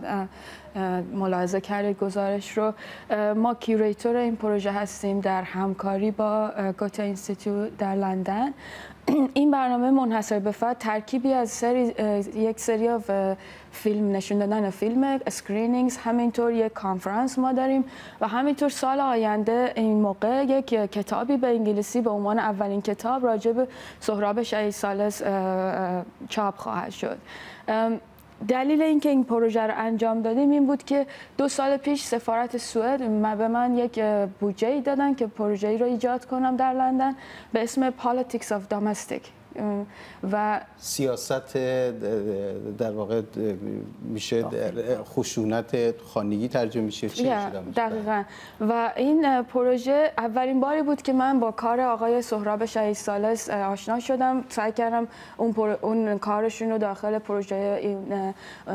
ملاحظه کردید گزارش رو. ما curator این پروژه هستیم در همکاری با Goethe-Institut در لندن. این برنامه منحصر به فرد ترکیبی از سری یک سری فیلم نشون دادن film screenings همینطور یک کنفرانس ما داریم و همینطور سال آینده این موقع یک کتابی به انگلیسی به عنوان اولین کتاب راجع به سهراب شهید ثالث چاپ خواهد شد. دلیل اینکه این پروژه رو انجام دادیم این بود که دو سال پیش سفارت سوئد به من یک بودجه دادن که پروژه رو ایجاد کنم در لندن به اسم Politics of Domestic. و
سیاست در واقع میشه خشونت خانگی ترجمه میشه؟ چی
دقیقا. و این پروژه اولین باری بود که من با کار آقای سهراب شهید سالس آشنا شدم. سعی کردم اون, اون کارشون رو داخل پروژه این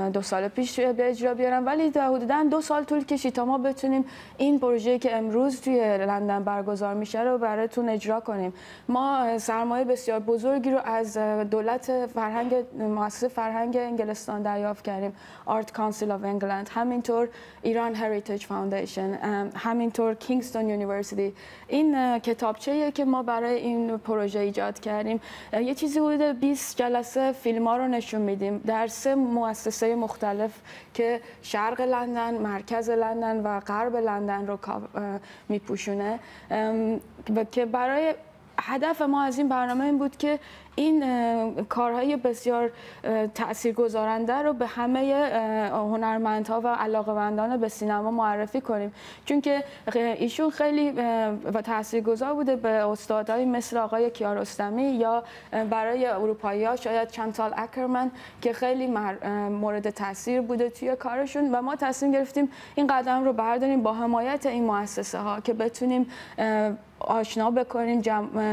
دو سال پیش به اجرا بیارم. ولی حدودا دو سال طول کشید تا ما بتونیم این پروژه که امروز توی لندن برگزار میشه رو براتون اجرا کنیم. ما سرمایه بسیار بزرگی رو از دولت فرهنگ مؤسسه فرهنگ انگلستان دریافت کردیم. Arts Council of England همینطور Iran Heritage Foundation همینطور Kingston University این کتابچه که ما برای این پروژه ایجاد کردیم. یه چیزی حدود 20 جلسه فیلم ها رو نشون میدیم. در سه مؤسسه مختلف که شرق لندن مرکز لندن و غرب لندن رو میپوشونه. که برای هدف ما از این برنامه این بود که این کارهای بسیار تاثیرگذارنده رو به همه هنرمندها و علاقمندان به سینما معرفی کنیم. چون که ایشون خیلی و تاثیرگذار بوده به استادایی مثل آقای کیارستمی یا برای اروپایی ها شاید چانتال اکرمن که خیلی مورد تاثیر بوده توی کارشون. و ما تصمیم گرفتیم این قدم رو برداریم با حمایت این مؤسسه ها که بتونیم آشنا بکنیم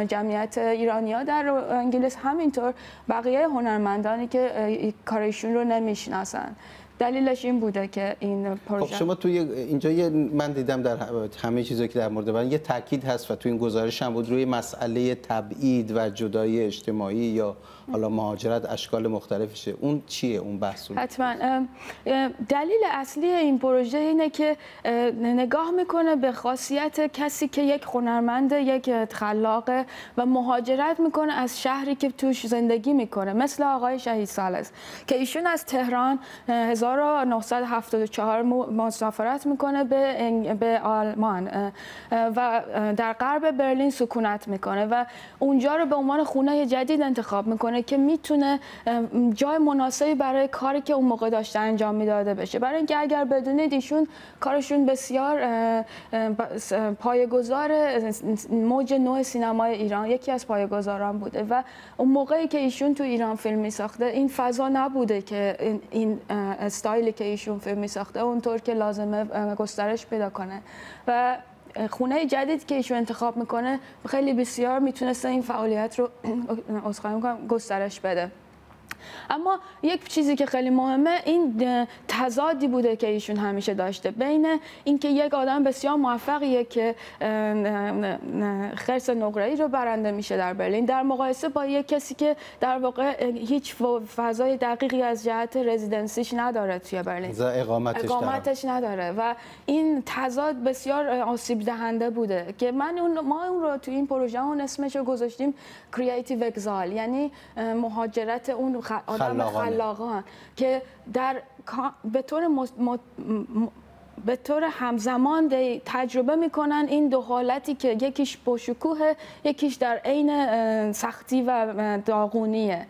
جمعیت ایرانیا در انگلیس. همینطور بقیه هنرمندانی که کارشون رو نمی‌شناسن. دلیلش این بوده که این پروژه
خب شما توی اینجا یه من دیدم در همه چیزایی که در مورد من یه تاکید هست و تو این گزارش هم بود روی مسئله تبعید و جدایی اجتماعی یا حالا مهاجرت اشکال مختلفشه. اون چیه؟ اون بحث
حتما. دلیل اصلی این پروژه اینه که نگاه می‌کنه به خاصیت کسی که یک هنرمند یک خلاق و مهاجرت می‌کنه از شهری که توش زندگی می‌کنه. مثل آقای شهید سالس که ایشون از تهران 1974 مسافرت می‌کنه به به آلمان و در غرب برلین سکونت می‌کنه و اونجا رو به عنوان خونه جدید انتخاب می‌کنه که می‌تونه جای مناسبی برای کاری که اون موقع داشته انجام می‌داده بشه. برای اینکه اگر بدونید ایشون کارشون بسیار پایه‌گذار موج نو سینمای ایران یکی از پایه‌گذاران بوده و اون موقعی که ایشون تو ایران فیلم می ساخته این فضا نبوده که این استایلی که ایشون فیلم می ساخته اونطور که لازمه گسترش پیدا کنه. و خونه جدید که ایشون انتخاب می‌کنه خیلی بسیار می‌تونسته این فعالیت رو گسترش بده. اما یک چیزی که خیلی مهمه این تضادی بوده که ایشون همیشه داشته. بین اینکه یک آدم بسیار موفقیه که خرس نقره رو برنده میشه در برلین در مقایسه با یک کسی که در واقع هیچ فضای دقیقی از جهت رزیدنسیش نداره توی برلین.
اقامتش,
اقامتش نداره و این تضاد بسیار آسیب دهنده بوده که من اون ما اون رو توی این پروژه اون اسمش رو گذاشتیم کریتیو اگزال یعنی مهاجرت اون آدم خلاقان که در به طور به طور همزمان تجربه می‌کنن این دو حالتی که یکیش بشکوه یکیش در عین سختی و داغونیه.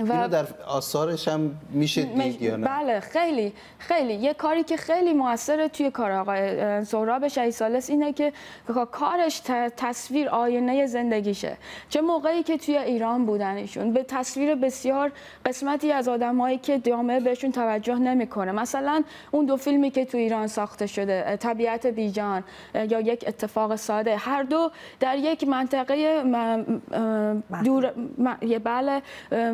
و اینا در آثارش هم میشه دید یا نه؟
بله خیلی خیلی. یه کاری که خیلی موثره توی کار آقای سهراب سالس اینه که کارش تصویر آینه زندگیشه. چه موقعی که توی ایران بودن ایشون به تصویر بسیار قسمتی از آدمایی که جامعه بهشون توجه نمی‌کنه. مثلا اون دو فیلمی که تو ایران ساخته شده طبیعت بیجان یا یک اتفاق ساده هر دو در یک منطقه دور بله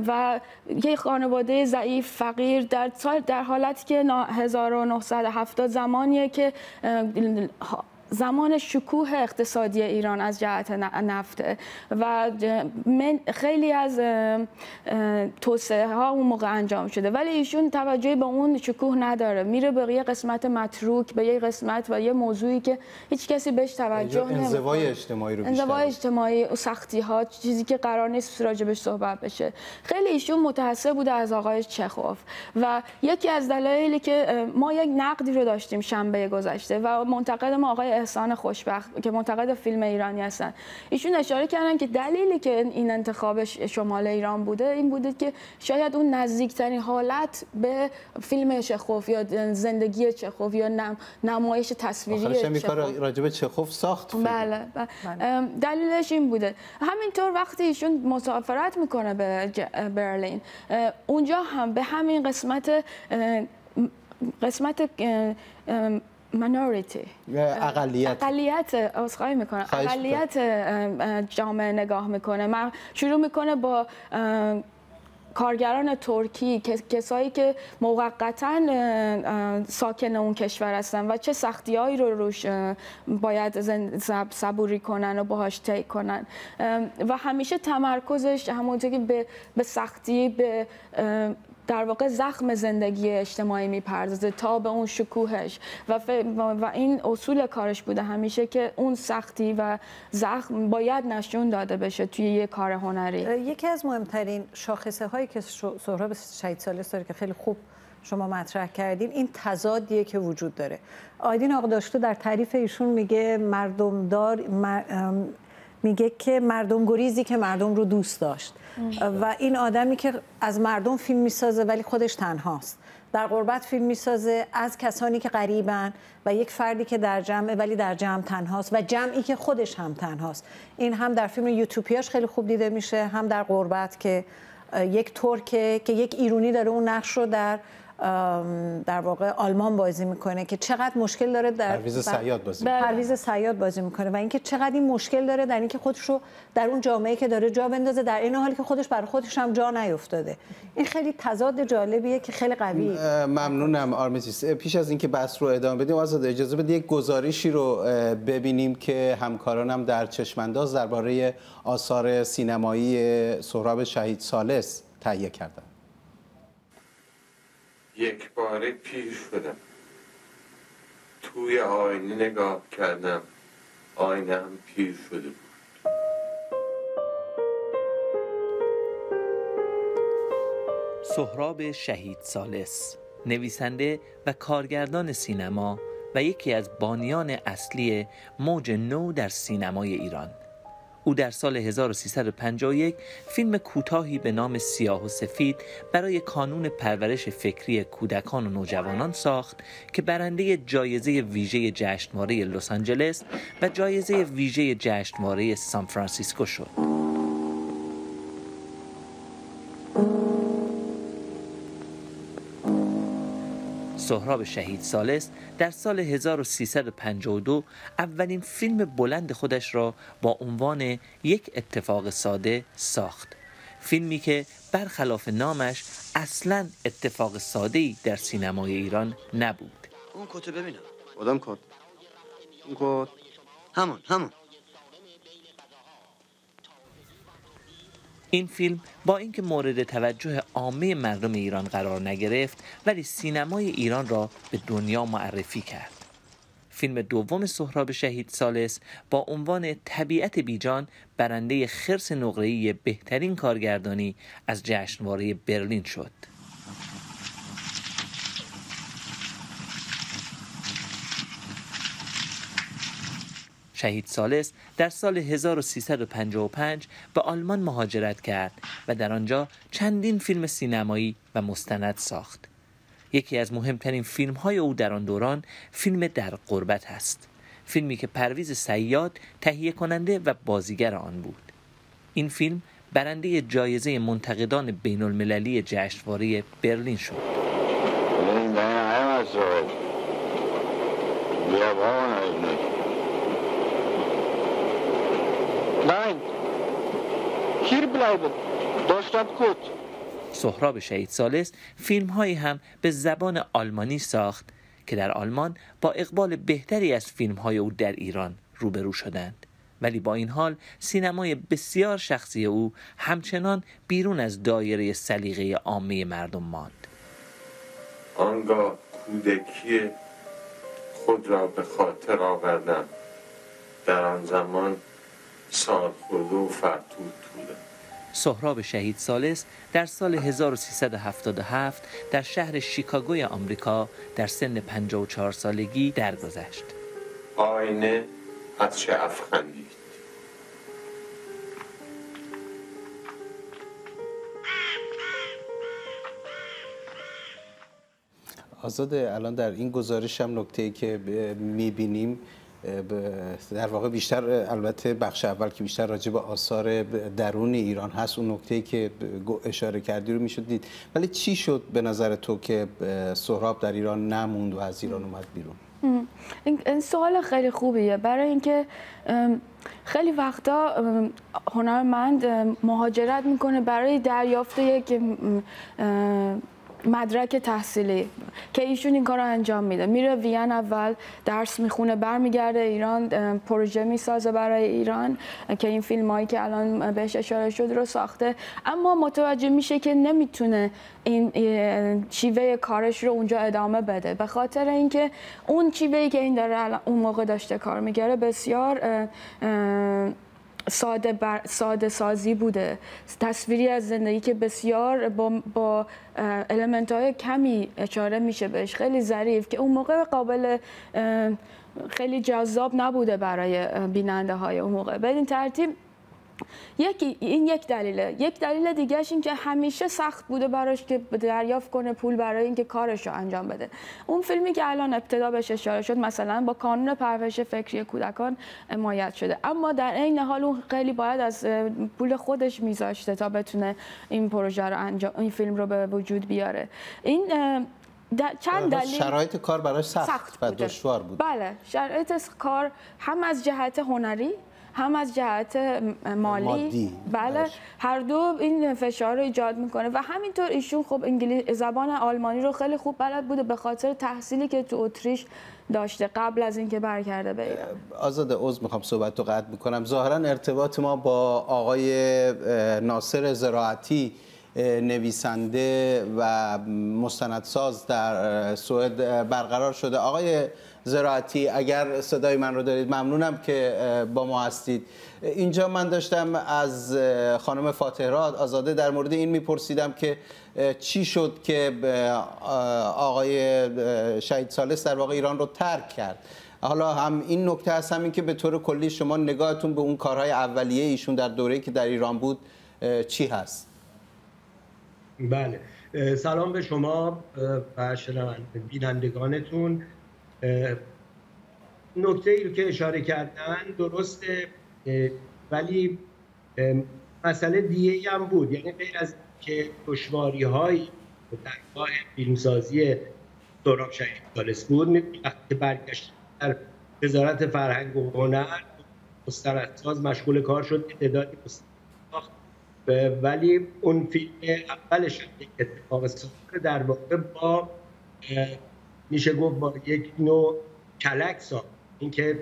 و یک خانواده ضعیف فقیر در در حالتی که 1970 زمانیه که زمان شکوه اقتصادی ایران از جهت نفته و خیلی از توسعه ها اون موقع انجام شده. ولی ایشون توجهی به اون شکوه نداره. میره به یه قسمت متروک به یه قسمت و یه موضوعی که هیچ کسی بهش توجه نمی‌کنه.
انزوای اجتماعی رو
انزوای اجتماعی و سختی ها چیزی که قرار نیست راجبش صحبت بشه. خیلی ایشون متأثر بوده از آقای چخوف. و یکی از دلایلی که ما یک نقدی رو داشتیم شنبه گذشته و منتقد ما آقای احسان خوشبخت که منتقد فیلم ایرانی هستن. ایشون اشاره کردن که دلیلی که این انتخاب شمال ایران بوده این بوده که شاید اون نزدیکترین حالت به فیلم چخوف یا زندگی چخوف یا نم، نمایش تصویری
چخوف کار راجب چخوف ساخت
بله, بله. دلیلش این بوده. همینطور وقتی ایشون مسافرت می‌کنه به برلین اونجا هم به همین قسمت قسمت منوریتی
اقلیت.
اقلیت اسخای می‌کنه اقلیت جامعه نگاه می‌کنه. من شروع می‌کنه با کارگران ترکی کسایی که موقتا ساکن اون کشور هستن و چه سختیهایی رو روش باید صبوری کنن و باهاش طی کنن. و همیشه تمرکزش همونطور که به سختی به در واقع زخم زندگی اجتماعی می‌پردازه تا به اون شکوهش. و, و این اصول کارش بوده همیشه که اون سختی و زخم باید نشون داده بشه توی یه کار هنری.
یکی از مهمترین شاخصه هایی که سهراب شهید سالس داره که خیلی خوب شما مطرح کردین این تضادیه که وجود داره. آیدین آقداشتو در تعریف ایشون میگه مردمدار میگه که مردم گریزی که مردم رو دوست داشت. و این آدمی که از مردم فیلم می‌سازه ولی خودش تنهاست. در غربت فیلم می‌سازه از کسانی که غریبن و یک فردی که در جمعه ولی در جمع تنهاست و جمعی که خودش هم تنهاست. این هم در فیلم یوتوپیاش خیلی خوب دیده میشه هم در غربت که یک ترکه که یک ایرونی داره اون نقش رو در در واقع آلمان بازی می‌کنه که چقدر مشکل داره در
پرویز سیاد بازی
می‌کنه. پرویز سیاد بازی می‌کنه و اینکه چقدر این مشکل داره در اینکه خودش رو در اون جامعه که داره جا بندازه در این حالی که خودش برای خودش هم جا نیفتاده. این خیلی تضاد جالبیه که خیلی قوی
ممنونم آرمیتیس پیش از اینکه بحث رو ادامه بدیم آزاد اجازه بده یک گزارشی رو ببینیم که همکارانم در چشمانداز درباره آثار سینمایی سهراب شهید ثالث تهیه کردن.
یک باره پیر شدم توی آینه نگاه کردم. آینه هم پیر شده بود.
سهراب شهید سالس نویسنده و کارگردان سینما و یکی از بانیان اصلی موج نو در سینمای ایران. او در سال 1351 فیلم کوتاهی به نام سیاه و سفید برای کانون پرورش فکری کودکان و نوجوانان ساخت که برنده جایزه ویژه جشنواره لس آنجلس و جایزه ویژه جشنواره سان فرانسیسکو شد. سهراب شهید سالس در سال 1352 اولین فیلم بلند خودش را با عنوان یک اتفاق ساده ساخت. فیلمی که برخلاف نامش اصلا اتفاق ساده ای در سینمای ایران نبود.
اون کت ببینم.
کدام کت. اون کت.
همون همون.
این فیلم با اینکه مورد توجه عامه مردم ایران قرار نگرفت ولی سینمای ایران را به دنیا معرفی کرد فیلم دوم سهراب شهید سالس با عنوان طبیعت بیجان برنده خرس نقره‌ای بهترین کارگردانی از جشنواره برلین شد. شهید سالس در سال 1355 به آلمان مهاجرت کرد و در آنجا چندین فیلم سینمایی و مستند ساخت. یکی از مهمترین فیلم های او در آن دوران فیلم در قربت است. فیلمی که پرویز سیاد تهیه کننده و بازیگر آن بود. این فیلم برنده جایزه منتقدان بین المللی جشنواره برلین شد.
Nein. Hier bleiben. Deutschland gut.
سهراب شهید سالس فیلم هایی هم به زبان آلمانی ساخت که در آلمان با اقبال بهتری از فیلم های او در ایران روبرو شدند ولی با این حال سینمای بسیار شخصی او همچنان بیرون از دایره سلیقه عامه مردم ماند
آنگاه کودکی خود را به خاطر آوردم در آن زمان و فرتود
سهراب شهید سالس در سال 1377 در شهر شیکاگوی آمریکا در سن 54 سالگی درگذشت.
آینه از چه افخندید
آزاده الان در این گزارش هم نکته ای که می‌بینیم در واقع بیشتر البته بخش اول که بیشتر راجع به آثار درون ایران هست اون نکته که اشاره کردی رو می‌شد دید. ولی چی شد به نظر تو که سهراب در ایران نموند و از ایران اومد بیرون؟
این سوال خیلی خوبیه. برای اینکه خیلی وقتا هنرمند مهاجرت می‌کنه برای دریافت یک مدرک تحصیلی که ایشون این کار رو انجام میده. میره وین اول درس می‌خونه برمیگرده ایران پروژه می‌سازه برای ایران که این فیلم هایی که الان بهش اشاره شد رو ساخته. اما متوجه میشه که نمی‌تونه این چیوه کارش رو اونجا ادامه بده. به خاطر اینکه اون چیوه که این داره اون موقع داشته کار میگره بسیار ساده, بر... ساده سازی بوده. تصویری از زندگی که بسیار با, با المنت های کمی اشاره میشه بهش. خیلی ظریف که اون موقع قابل خیلی جذاب نبوده برای بیننده های اون موقع. بدین ترتیب یکی این یک دلیله. یک دلیل دیگهش این که همیشه سخت بوده براش که دریافت کنه پول برای اینکه کارش رو انجام بده. اون فیلمی که الان ابتدا بهش اشاره شد مثلا با کانون پرورش فکری کودکان حمایت شده. اما در عین حال اون خیلی باید از پول خودش میذاشته تا بتونه این پروژه رو انجام این فیلم رو به وجود بیاره. این چند دلیل
شرایط کار براش سخت, سخت و دشوار بود.
بله شرایط کار هم از جهت هنری هم از جهت مالی.
مادی.
بله هر دو این فشار رو ایجاد می‌کنه و همینطور ایشون خب انگلیس زبان آلمانی رو خیلی خوب بلد بوده به خاطر تحصیلی که تو اتریش داشته قبل از اینکه برگرده به ایران.
آزاده عذر می‌خوام صحبت رو قطع می‌کنم ظاهرا ارتباط ما با آقای ناصر زراعتی نویسنده و مستندساز در سوئد برقرار شده. آقای زراعتی. اگر صدای من رو دارید ممنونم که با ما هستید. اینجا من داشتم از خانم فاتحراد آزاده در مورد این میپرسیدم که چی شد که آقای شهید سالس در واقع ایران رو ترک کرد. حالا هم این نکته هست هم این که به طور کلی شما نگاهتون به اون کارهای اولیه ایشون در دوره‌ای که در ایران بود چی هست؟
بله. سلام به شما و بینندگانتون نکته ای رو که اشاره کردن درسته ولی مسئله دیگه هم بود. یعنی غیر از که دشواری هایی در راه فیلمسازی سهراب شهید سالس بود وقتی برگشت در وزارت فرهنگ و هنر مستندساز مشغول کار شد تعدادی ساخت ولی اون فیلم اولش اتفاق در واقع با میشه گفت با یک نوع کلک ساخت. اینکه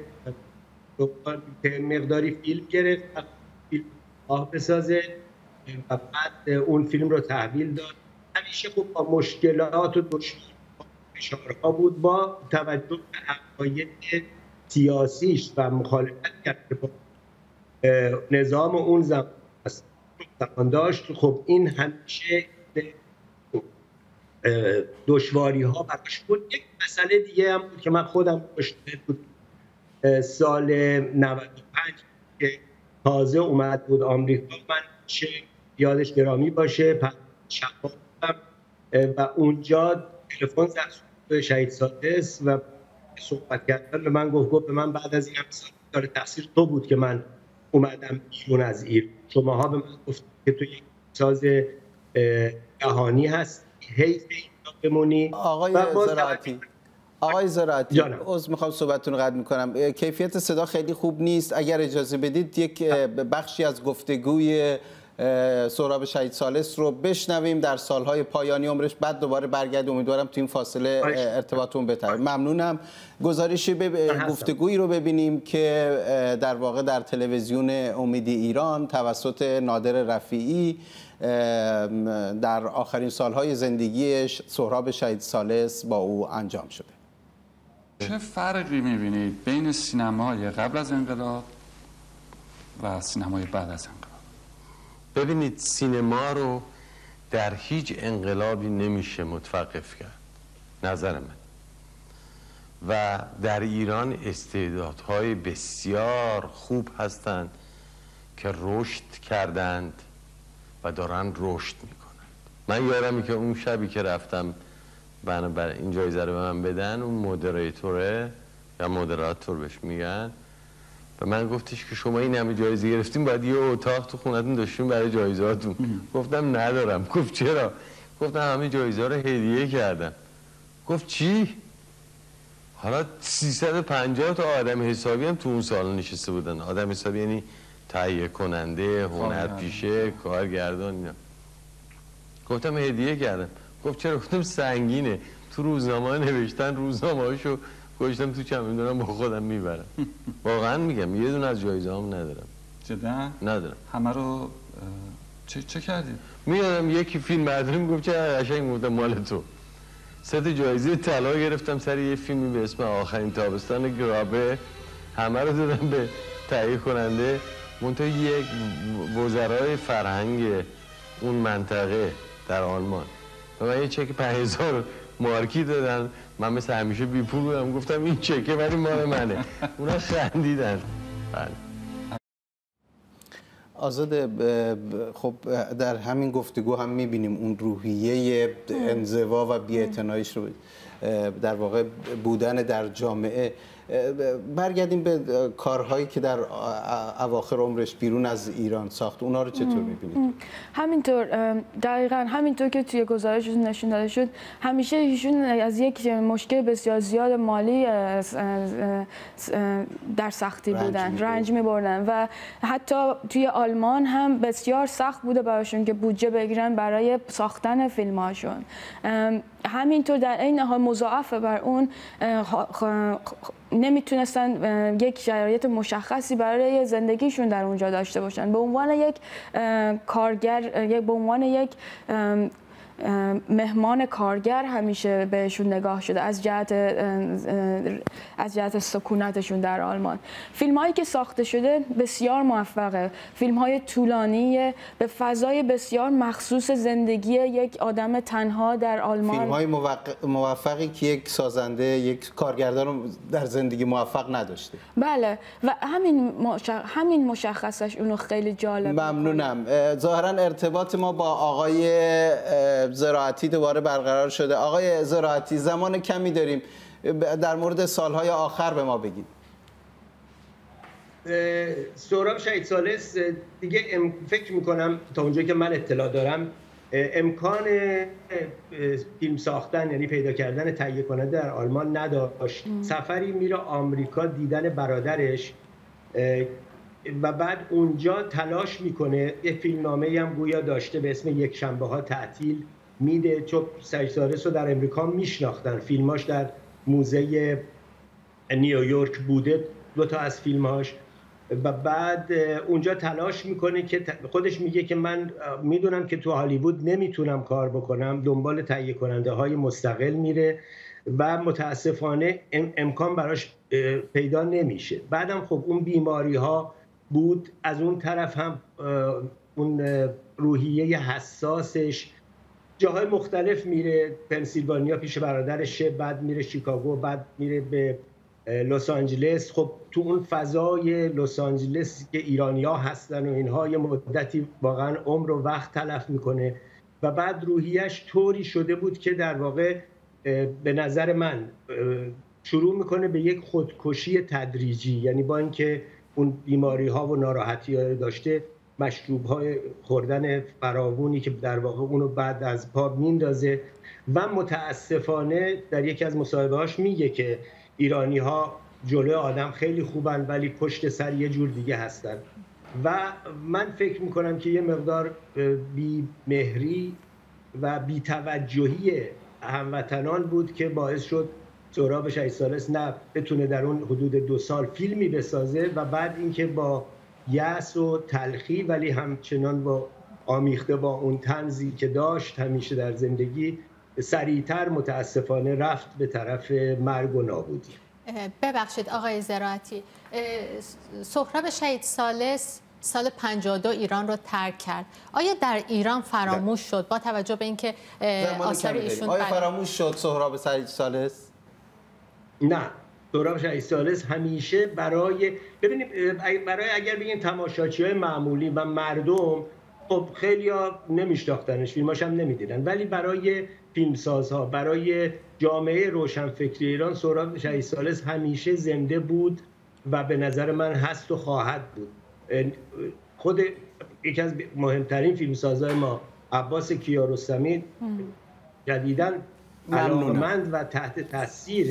مقداری فیلم گرفت فیلم آه بسازه و بعد اون فیلم رو تحویل داد. همیشه خب با مشکلات و فشارها بود با توجه به عقاید سیاسیش و مخالفت کرده با نظام اون زمان داشت. خب این همیشه دشواری ها براش بود یک مسئله دیگه هم بود که من خودم داشته بود. سال 95 که تازه اومد بود آمریکا. من چه یادش گرامی باشه. شفاف و اونجا تلفن زد به شهید سادس و صحبت کردن. به من گفت گفت به من بعد از این همه سال داره تقصیر تو بود که من اومدم بیرون از ایر شماها به من گفت که تو یک ساز جهانی هست هی بمونی.
آقای زراعتی. آقای زراعتی از می‌خوام صحبتتون رو قطع می‌کنم. کیفیت صدا خیلی خوب نیست. اگر اجازه بدید یک بخشی از گفتگوی سهراب شهید سالس رو بشنویم. در سالهای پایانی عمرش بعد دوباره برگرد امیدوارم تو این فاصله ارتباطون بهتر ممنونم. گزارشی به گفتگویی رو ببینیم که در واقع در تلویزیون امیدی ایران توسط نادر رفیعی در آخرین سالهای زندگیش سهراب شهید سالس با او انجام شده.
چه فرقی می‌بینید بین سینمای قبل از انقلاب و سینمای بعد از انقلاب؟
ببینید سینما رو در هیچ انقلابی نمیشه متوقف کرد نظر من. و در ایران استعدادهای بسیار خوب هستند که رشد کردند. و دارن رشد می‌کنند من یادمی که اون شبی که رفتم بنابراین این جایزه رو به من بدن اون مدریتوره یا مدراتور بهش میگن. و من گفتش که شما این همه جایزه گرفتیم باید یه اتاق تو خونتون داشتیم برای جایزاتون. گفتم ندارم. گفت چرا؟ گفتم همه جایزه رو هدیه کردم گفت چی؟ حالا 350 تا آدم حسابی هم تو اون سال نشسته بودن. آدم حسابی یعنی تهیه کننده هنر پیشه کارگردان اینا. گفتم هدیه کردم. گفت چرا؟ گفتم سنگینه. تو روزنامه نوشتن روزنامه هاشو گوشتم تو چمدونم با خودم می‌برم. واقعا میگم یه دونه از جایزه هم ندارم.
جدا؟
ندارم.
همه رو چه, چه کردی؟
میادم یکی فیلم برداری می‌گفت چه قشنگ گفتم مال تو. سه تا جایزه طلا گرفتم سر یه فیلمی به اسم آخرین تابستان گرابه. همه رو دادم به تهیه کننده منتها یک وزرای فرهنگ اون منطقه در آلمان. و من یه چک 5000 مارکی دادن. من مثل همیشه بی پول بودم. گفتم این چکه ولی مال منه. اونا خندیدن. بله.
آزاده خب در همین گفتگو هم می‌بینیم اون روحیه انزوا و بیاعتناییش رو در واقع بودن در جامعه. برگردیم به کارهایی که در اواخر عمرش بیرون از ایران ساخت. اونا رو چطور می‌بینید؟
همینطور دقیقا همینطور که توی گزارش نشون داده شد همیشه ایشون از یک مشکل بسیار زیاد مالی در سختی بودن رنج می بردن و حتی توی آلمان هم بسیار سخت بوده براشون که بودجه بگیرن برای ساختن فیلم هاشون همینطور در این حال مضاعف بر اون نمی‌تونستن یک شرایط مشخصی برای زندگیشون در اونجا داشته باشن. به عنوان یک کارگر یک به عنوان یک مهمان کارگر همیشه بهشون نگاه شده از جهت از جهت سکونتشون در آلمان. فیلم هایی که ساخته شده بسیار موفقه. فیلم های طولانی به فضای بسیار مخصوص زندگی یک آدم تنها در آلمان.
فیلم های موفقی که یک سازنده یک کارگردان در زندگی موفق نداشته.
بله. و همین همین مشخصش اونو خیلی جالب
ممنونم. ظاهرا ارتباط ما با آقای زراعتی دوباره برقرار شده. آقای زراعتی زمان کمی داریم. در مورد سالهای آخر به ما بگید.
سهراب شهید سالس دیگه فکر می‌کنم تا اونجایی که من اطلاع دارم امکان فیلم ساختن یعنی پیدا کردن تهیه کننده در آلمان نداشت. سفری میره آمریکا دیدن برادرش و بعد اونجا تلاش می‌کنه. یه فیلمنامه هم گویا داشته به اسم یک شنبه ها تعطیل. میده چون سجزارس رو در امریکا میشناختن. فیلماش در موزه نیویورک بوده دو تا از فیلماش و بعد اونجا تلاش می‌کنه که خودش میگه که من می‌دونم که تو هالیوود نمی‌تونم کار بکنم دنبال تهیه کننده های مستقل میره و متاسفانه امکان براش پیدا نمیشه. بعدم خب اون بیماری ها بود. از اون طرف هم اون روحیه حساسش جاهای مختلف میره پنسیلوانیا پیش برادرشه بعد میره شیکاگو بعد میره به لس آنجلس. خب تو اون فضای لس آنجلس که ایرانیا هستن و اینها یه مدتی واقعا عمر و وقت تلف می‌کنه. و بعد روحیش طوری شده بود که در واقع به نظر من شروع می‌کنه به یک خودکشی تدریجی. یعنی با اینکه اون بیماری ها و ناراحتی های داشته مشروب های خوردن فراوونی که در واقع اونو بعد از پا میندازه. و متاسفانه در یکی از مصاحبه هاش میگه که ایرانی ها جلو آدم خیلی خوبن ولی پشت سر یه جور دیگه هستن. و من فکر می‌کنم که یه مقدار بی مهری و بی توجهی هموطنان بود که باعث شد سهراب سالس نه بتونه در اون حدود دو سال فیلمی بسازه و بعد اینکه با یأس و تلخی ولی همچنان با آمیخته با اون تنزی که داشت همیشه در زندگی سریعتر متاسفانه رفت به طرف مرگ و نابودی.
ببخشید آقای زراعتی سهراب شهید سالس سال 52 ایران رو ترک کرد. آیا در ایران فراموش شد؟ با توجه به اینکه آثار ایشون
آیا فراموش شد سهراب شهید سالس
نه. سهراب شهید سالس همیشه برای ببینید برای اگر بگیم تماشاچی های معمولی و مردم خب خیلی ها نمیشناختنش فیلماش هم نمی‌دیدن. ولی برای فیلمسازها برای جامعه روشنفکری ایران سهراب شهید سالس همیشه زنده بود و به نظر من هست و خواهد بود. خود یکی از مهمترین فیلمسازهای ما عباس کیارستمی جدیدن علاقمند و تحت تاثیر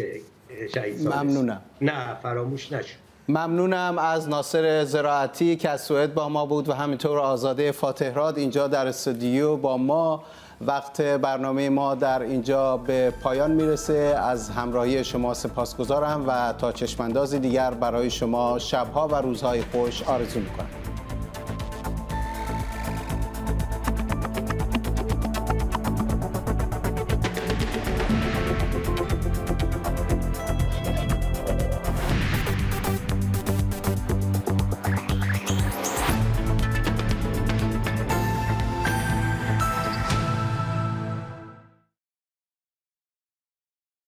شهید
ممنونم.
نه فراموش نشد
ممنونم از ناصر زراعتی که از سوئد با ما بود و همینطور آزاده فاتحراد اینجا در استودیو با ما. وقت برنامه ما در اینجا به پایان می‌رسه. از همراهی شما سپاسگزارم و تا چشماندازی دیگر برای شما شبها و روزهای خوش آرزو می‌کنم.